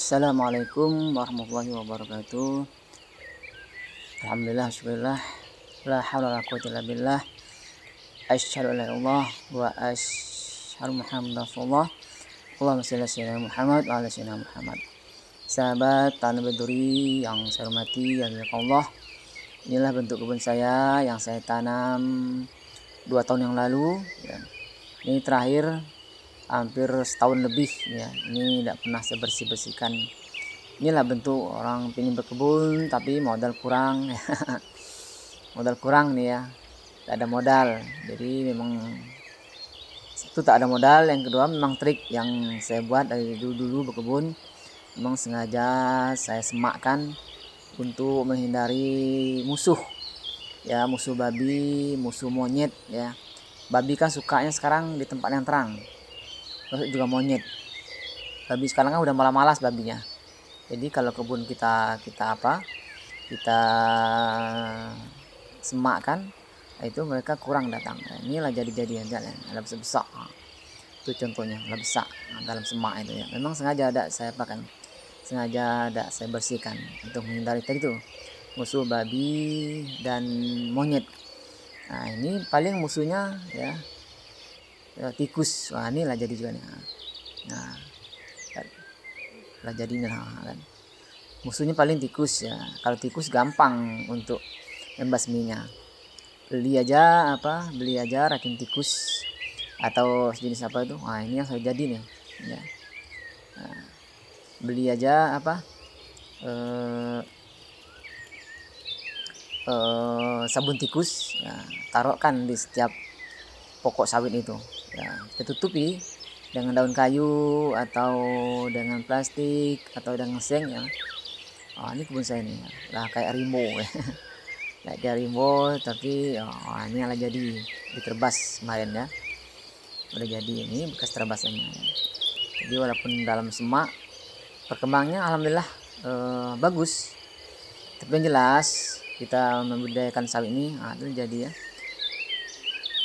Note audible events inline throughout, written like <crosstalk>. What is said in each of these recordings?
Assalamualaikum warahmatullahi wabarakatuh. Alhamdulillah, syukurillah. La haula wala quwwata illa billah. Asyhadu an la ilaha wa asyhadu Muhammadar Rasulullah. Allahumma shalli ala Muhammad wa ala sayyidina Muhammad. Sahabat Tanah Beduri yang saya hormati, ya Allah. Inilah bentuk kebun saya yang saya tanam dua tahun yang lalu. Ini terakhir hampir setahun lebih ya. Ini tidak pernah saya bersih bersihkan inilah bentuk orang ingin berkebun tapi modal kurang <laughs> modal kurang nih ya. Tidak ada modal. Jadi memang itu tak ada modal. Yang kedua memang trik yang saya buat dari dulu dulu berkebun memang sengaja saya semakkan untuk menghindari musuh ya. Musuh babi musuh monyet ya. Babi kan sukanya sekarang di tempat yang terang terus juga monyet. Babi sekarang kan udah malah malas babinya. Jadi kalau kebun kita kita apa kita semak kan itu mereka kurang datang. Nah, inilah jadi-jadian jalan ada besar. Itu contohnya lah besar nah, dalam semak itu ya. Memang sengaja ada saya pakai sengaja ada saya bersihkan untuk menghindari tadi tuh musuh babi dan monyet. Nah ini paling musuhnya ya ya, tikus. Wah ini lah jadi juga nih. Nah lah jadinya kan. Musuhnya paling tikus ya. Kalau tikus gampang untuk membasminya. Beli aja apa beli aja racun tikus atau jenis apa itu. Nah ini yang saya jadi nih ya. Nah, beli aja apa eh, eh, sabun tikus. Ya, taruhkan di setiap pokok sawit itu ya kita tutupi dengan daun kayu atau dengan plastik atau dengan seng ya. Oh, ini kebun saya nih lah kayak rimbo ya. <laughs> Kayak rimbo tapi oh, ini yang jadi diterbas kemarin ya. Udah jadi ini bekas terbasannya ya. jadi walaupun dalam semak perkembangannya alhamdulillah eh, bagus. Tapi yang jelas kita membudidayakan sawit ini nah, itu jadi ya.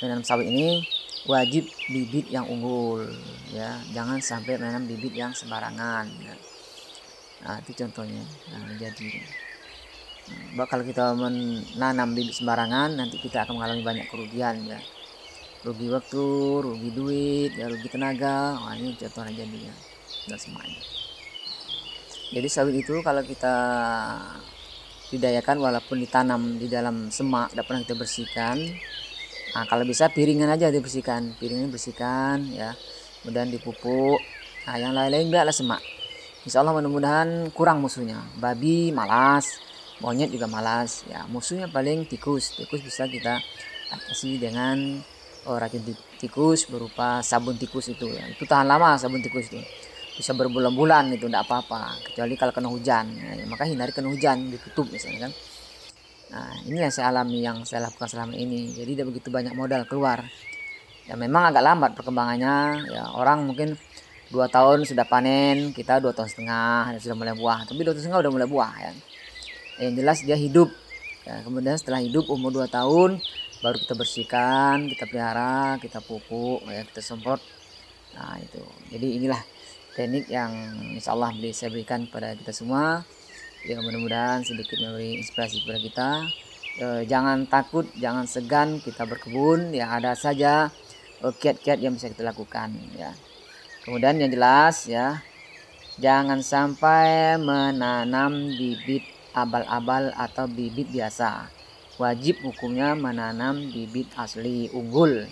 Menanam sawit ini wajib bibit yang unggul ya. Jangan sampai menanam bibit yang sembarangan ya. nah itu contohnya nah, jadi nah, kalau kita menanam bibit sembarangan nanti kita akan mengalami banyak kerugian ya. Rugi waktu rugi duit ya rugi tenaga nah, ini contohnya jadi ya dan semuanya. Jadi sawit itu kalau kita didayakan walaupun ditanam di dalam semak tidak pernah kita bersihkan nah kalau bisa piringan aja dibersihkan. Piringnya bersihkan ya. Kemudian dipupuk. Nah yang lain-lain biarlah semak. Insya Allah mudah-mudahan kurang musuhnya. Babi malas monyet juga malas ya. Musuhnya paling tikus. Tikus bisa kita atasi dengan oh, racun tikus berupa sabun tikus itu ya. Itu tahan lama sabun tikus itu. Bisa berbulan-bulan itu tidak apa-apa. Kecuali kalau kena hujan ya, maka hindari kena hujan ditutup misalnya kan Nah, yang saya alami yang saya lakukan selama ini. Jadi tidak begitu banyak modal keluar. Ya memang agak lambat perkembangannya. Ya orang mungkin dua tahun sudah panen, kita dua tahun setengah sudah mulai buah. Tapi dua tahun setengah udah mulai buah ya. Yang jelas dia hidup. Ya, kemudian setelah hidup umur dua tahun baru kita bersihkan, kita pelihara, kita pupuk, ya kita semprot. Nah itu. Jadi inilah teknik yang insya Allah bisa berikan pada kita semua ya mudah-mudahan sedikit memberi inspirasi kepada kita. E, jangan takut jangan segan kita berkebun. Ya ada saja eh, kiat-kiat yang bisa kita lakukan ya. Kemudian yang jelas ya jangan sampai menanam bibit abal-abal atau bibit biasa. Wajib hukumnya menanam bibit asli unggul.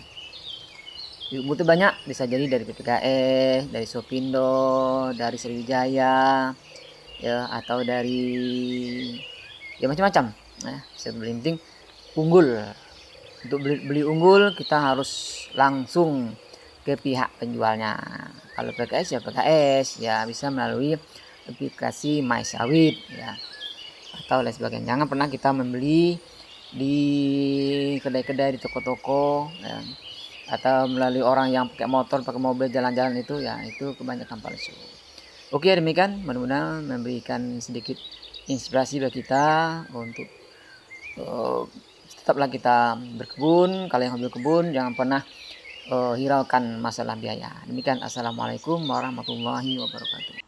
Itu banyak bisa jadi dari PPKE dari Sopindo dari Sriwijaya ya atau dari ya macam-macam. Ya saya beli penting unggul. Untuk beli, beli unggul kita harus langsung ke pihak penjualnya. Kalau PKS ya PKS ya bisa melalui aplikasi My Sawit ya atau lain sebagainya. Jangan pernah kita membeli di kedai-kedai di toko-toko ya atau melalui orang yang pakai motor pakai mobil jalan-jalan itu ya itu kebanyakan palsu Oke demikian. Mudah-mudahan memberikan sedikit inspirasi bagi kita untuk uh, tetaplah kita berkebun. Kalau yang hobi kebun jangan pernah uh, hiraukan masalah biaya. Demikian. Assalamualaikum warahmatullahi wabarakatuh